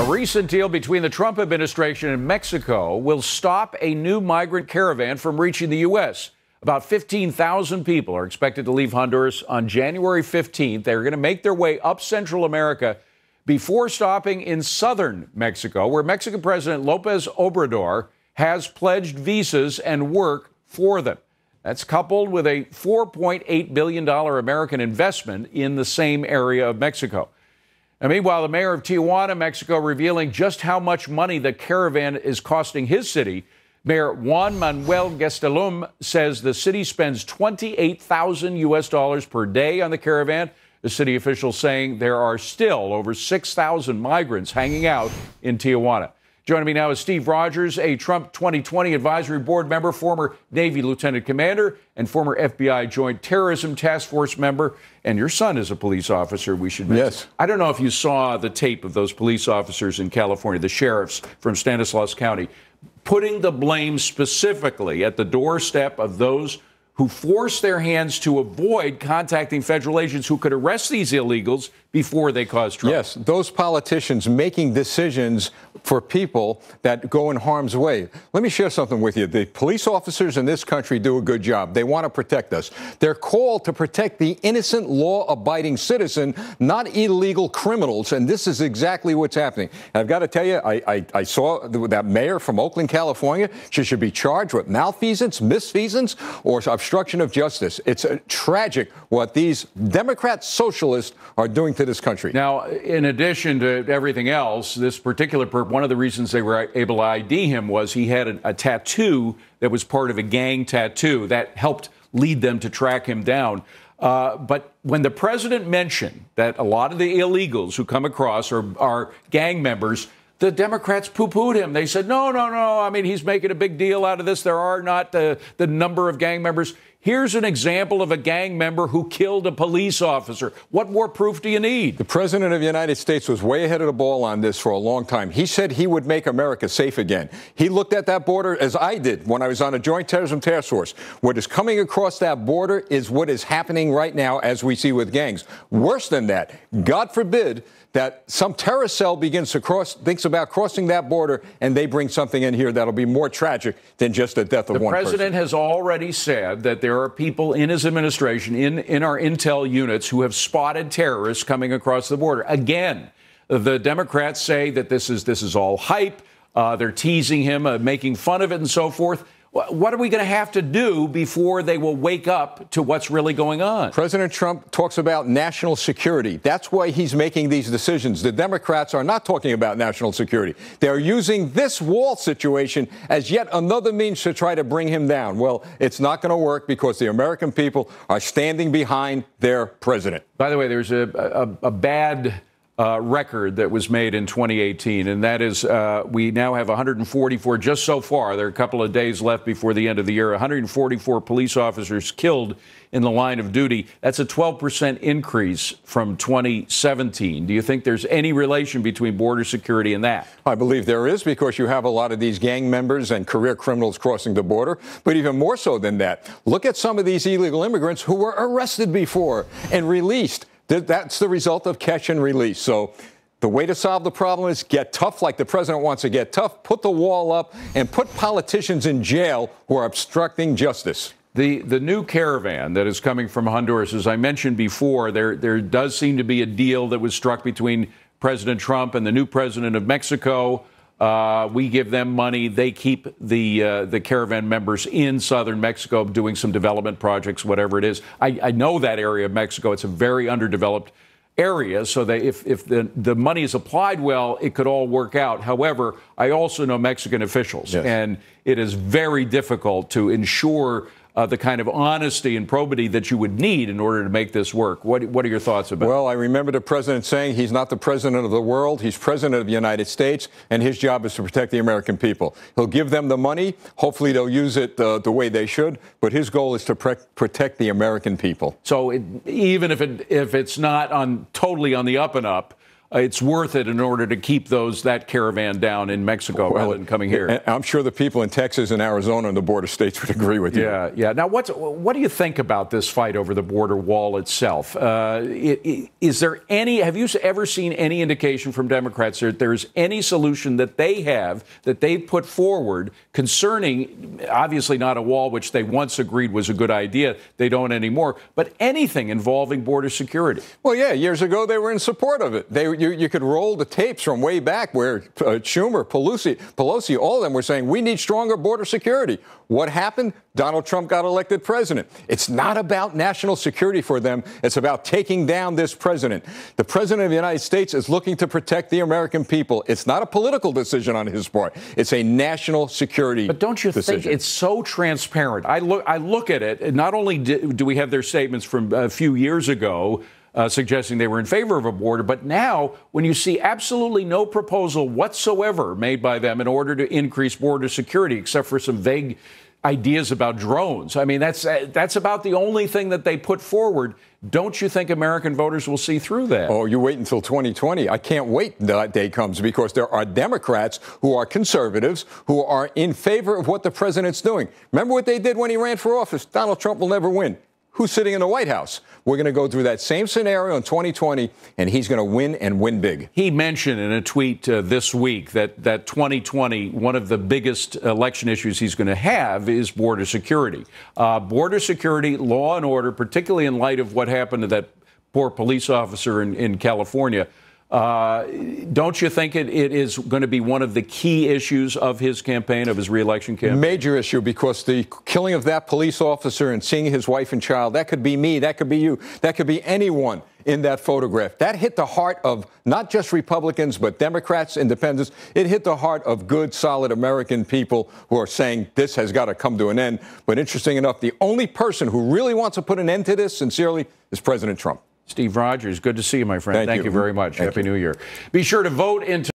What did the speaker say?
A recent deal between the Trump administration and Mexico will stop a new migrant caravan from reaching the U.S. About 15,000 people are expected to leave Honduras on January 15th. They're going to make their way up Central America before stopping in southern Mexico, where Mexican President Lopez Obrador has pledged visas and work for them. That's coupled with a $4.8 billion American investment in the same area of Mexico. And meanwhile, the mayor of Tijuana, Mexico, revealing just how much money the caravan is costing his city. Mayor Juan Manuel Gastelum says the city spends 28,000 US dollars per day on the caravan. The city officials saying there are still over 6,000 migrants hanging out in Tijuana. Joining me now is Steve Rogers, a Trump 2020 Advisory Board member, former Navy Lieutenant Commander, and former FBI Joint Terrorism Task Force member. And your son is a police officer, we should mention. Yes. I don't know if you saw the tape of those police officers in California, the sheriffs from Stanislaus County, putting the blame specifically at the doorstep of those who force their hands to avoid contacting federal agents who could arrest these illegals before they cause trouble. Yes, those politicians making decisions for people that go in harm's way. Let me share something with you. The police officers in this country do a good job. They want to protect us. They're called to protect the innocent, law abiding citizen, not illegal criminals. And this is exactly what's happening. And I've got to tell you, I, I, I saw that mayor from Oakland, California. She should be charged with malfeasance, misfeasance, or obstruction of justice. It's tragic what these Democrat socialists are doing to this country. Now, in addition to everything else, this particular perp, one of the reasons they were able to ID him was he had a, a tattoo that was part of a gang tattoo that helped lead them to track him down. Uh, but when the president mentioned that a lot of the illegals who come across are, are gang members, the Democrats poo pooed him. They said, no, no, no. I mean, he's making a big deal out of this. There are not the, the number of gang members. Here's an example of a gang member who killed a police officer. What more proof do you need? The President of the United States was way ahead of the ball on this for a long time. He said he would make America safe again. He looked at that border as I did when I was on a Joint Terrorism Task Force. What is coming across that border is what is happening right now, as we see with gangs. Worse than that, God forbid that some terrorist cell begins to cross, thinks about crossing that border, and they bring something in here that'll be more tragic than just the death of the one person. The president has already said that there are people in his administration, in, in our intel units, who have spotted terrorists coming across the border. Again, the Democrats say that this is this is all hype. Uh, they're teasing him, uh, making fun of it, and so forth. What are we going to have to do before they will wake up to what's really going on? President Trump talks about national security. That's why he's making these decisions. The Democrats are not talking about national security. They're using this wall situation as yet another means to try to bring him down. Well, it's not going to work because the American people are standing behind their president. By the way, there's a, a, a bad uh, record that was made in 2018, and that is uh, we now have 144 just so far. There are a couple of days left before the end of the year. 144 police officers killed in the line of duty. That's a 12% increase from 2017. Do you think there's any relation between border security and that? I believe there is because you have a lot of these gang members and career criminals crossing the border. But even more so than that, look at some of these illegal immigrants who were arrested before and released. That's the result of catch and release. So the way to solve the problem is get tough like the president wants to get tough, put the wall up, and put politicians in jail who are obstructing justice. The, the new caravan that is coming from Honduras, as I mentioned before, there, there does seem to be a deal that was struck between President Trump and the new president of Mexico. Uh, we give them money. They keep the uh, the caravan members in southern Mexico doing some development projects, whatever it is. I, I, know that area of Mexico. It's a very underdeveloped area, so that if, if the, the money is applied well, it could all work out. However, I also know Mexican officials, yes. and it is very difficult to ensure uh, the kind of honesty and probity that you would need in order to make this work. What, what are your thoughts about Well, I remember the president saying he's not the president of the world, he's president of the United States, and his job is to protect the American people. He'll give them the money. Hopefully, they'll use it uh, the way they should, but his goal is to pre- protect the American people. So, it, even if, it, if it's not on totally on the up and up, it's worth it in order to keep those that caravan down in Mexico well, rather than coming here. I'm sure the people in Texas and Arizona and the border states would agree with you. Yeah, yeah. Now, what's, what do you think about this fight over the border wall itself? Uh, is there any, have you ever seen any indication from Democrats that there's any solution that they have, that they've put forward concerning, obviously not a wall, which they once agreed was a good idea, they don't anymore, but anything involving border security? Well, yeah, years ago they were in support of it. They you, you could roll the tapes from way back where uh, Schumer, Pelosi, Pelosi, all of them were saying we need stronger border security. What happened? Donald Trump got elected president. It's not about national security for them. It's about taking down this president. The president of the United States is looking to protect the American people. It's not a political decision on his part. It's a national security. But don't you decision. think it's so transparent? I look, I look at it. Not only do we have their statements from a few years ago uh, suggesting they were in favor of a border. But now, when you see absolutely no proposal whatsoever made by them in order to increase border security, except for some vague ideas about drones, I mean, that's uh, that's about the only thing that they put forward. Don't you think American voters will see through that? Oh, you wait until 2020. I can't wait that day comes because there are Democrats who are conservatives who are in favor of what the president's doing. Remember what they did when he ran for office? Donald Trump will never win who's sitting in the White House. We're going to go through that same scenario in 2020, and he's going to win and win big. He mentioned in a tweet uh, this week that, that 2020, one of the biggest election issues he's going to have is border security. Uh, border security, law and order, particularly in light of what happened to that poor police officer in, in California. Uh, don't you think it, it is going to be one of the key issues of his campaign, of his reelection campaign? Major issue because the killing of that police officer and seeing his wife and child, that could be me, that could be you, that could be anyone in that photograph. That hit the heart of not just Republicans, but Democrats, independents. It hit the heart of good, solid American people who are saying this has got to come to an end. But interesting enough, the only person who really wants to put an end to this, sincerely, is President Trump. Steve Rogers, good to see you, my friend. Thank, Thank you. you. very much. Thank Happy you. New Year. Be sure to vote into